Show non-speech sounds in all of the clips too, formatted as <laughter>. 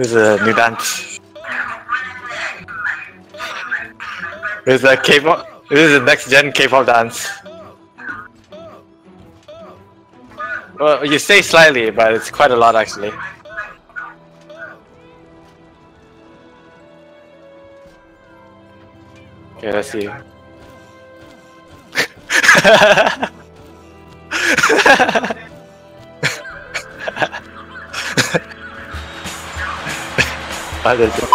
This is a new dance. This is a K-pop. This is a next gen K-pop dance. Well, you say slightly, but it's quite a lot actually. Okay, let's see. <laughs> Ah, there's it.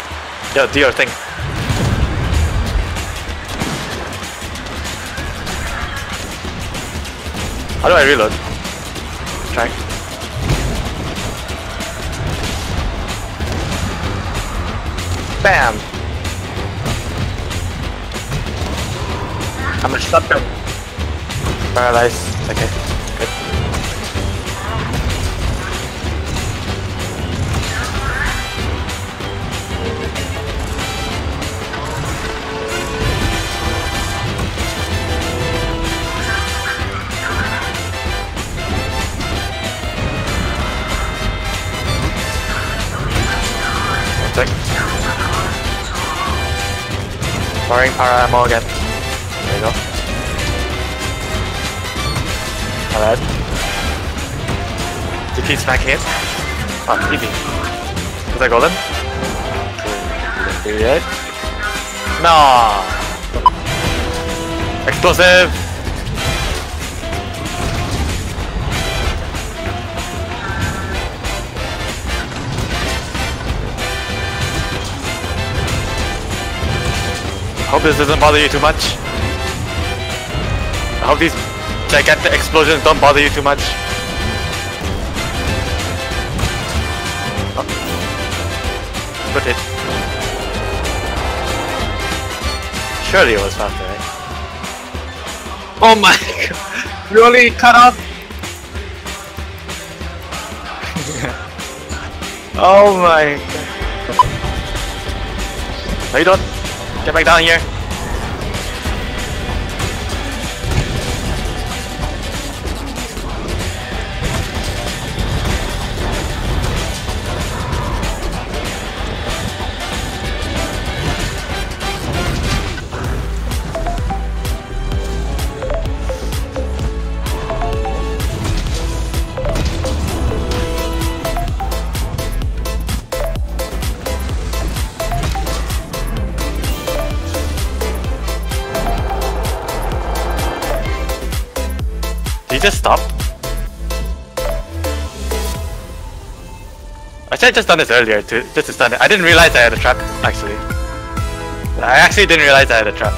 Yo, do your thing. How do I reload? Try. Bam! I'm a shotgun. Paralyzed. Okay, Firing para ammo again. There you go. Alright. Did he smack hit? Ah, easy. Was that golden? Period. No. Explosive. Hope this doesn't bother you too much. I hope these gigantic explosions don't bother you too much. Oh. Good hit. Surely it was faster, right? Oh my <laughs> god! Really cut off? <laughs> oh my god. No you don't. Get back down here. Did you just stop? I should have just done this earlier to just to stun it. I didn't realize I had a trap actually. I actually didn't realize I had a trap.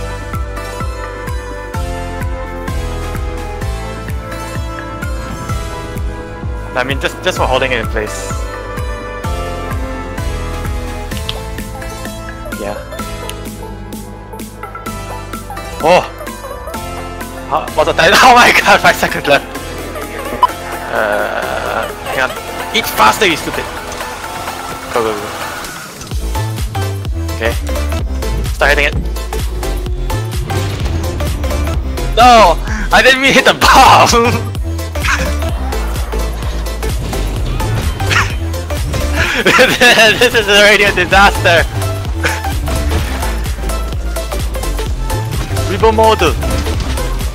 I mean just just for holding it in place. Yeah. Oh! <laughs> Oh my god, 5 seconds left! Uh, hang on. Eat faster, you stupid! Go, go, go. Okay. Start hitting it. No! I didn't mean hit the bomb! <laughs> this is already a disaster! Revo mode!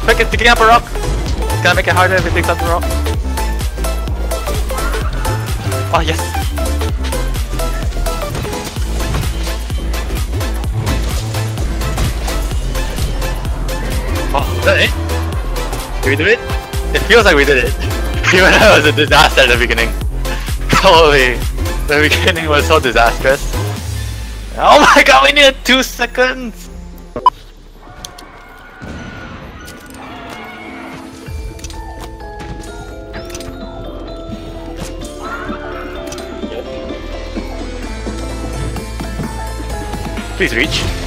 Quick, it's picking up a rock! It's gonna make it harder if it picks up the rock. Oh, yes! Oh, is that it? Did we do it? It feels like we did it. <laughs> Even though it was a disaster at the beginning. <laughs> Holy, the beginning was so disastrous. Oh my god, we needed two seconds! Please reach.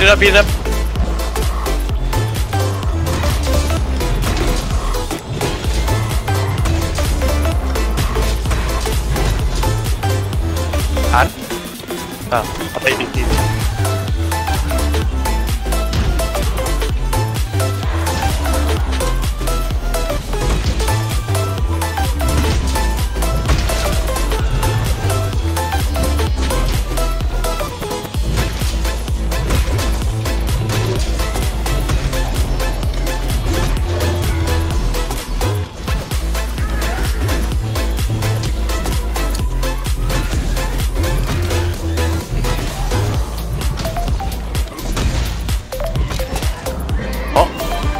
It up, it up. Han? Oh, I'll take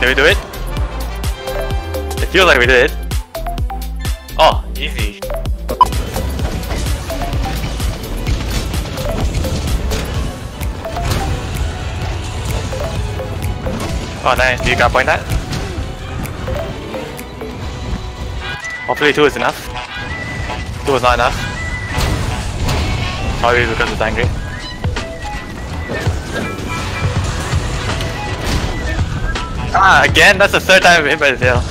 did we do it? It feels like we did. Oh, easy. Oh, nice. Do you got point that? Hopefully two is enough. Two is not enough. Probably because it's angry. Ah, again? That's the third time I've hit by tail.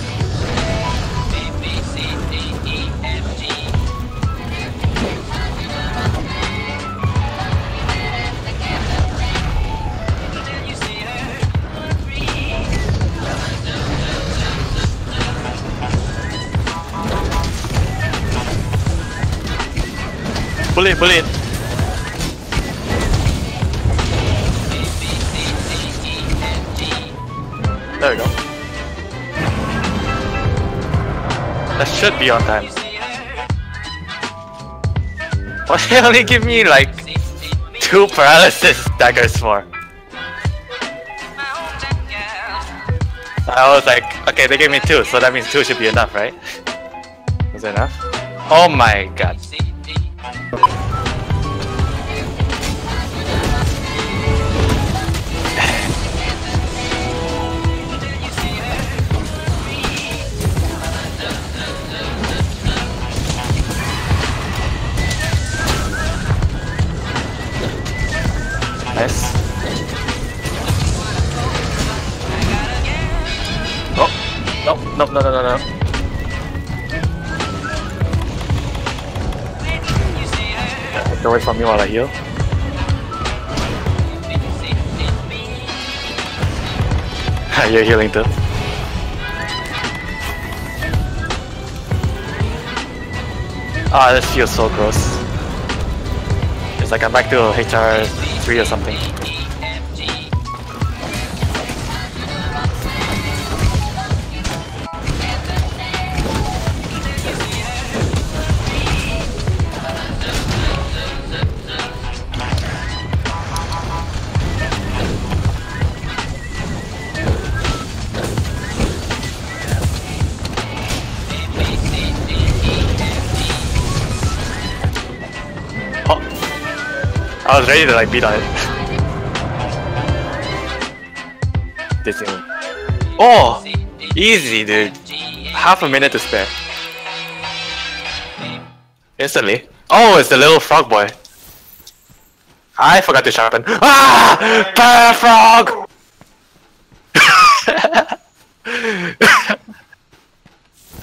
Bullet, bullet. There we go. That should be on time. Why <laughs> they only give me like two paralysis <laughs> daggers for? I was like, okay, they gave me two, so that means two should be enough, right? Is that enough? Oh my god. Nice. Oh, no, no, no, no, no, no. Get away from me while I heal. <laughs> You're healing too. Ah, this feels so gross. It's like I'm back to HR 3 or something. I was ready to like beat on it. this thing. Oh! Easy, dude. Half a minute to spare. Instantly. Oh, it's the little frog boy. I forgot to sharpen. Ah! Para frog!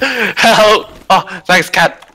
<laughs> Help! Oh, thanks, cat.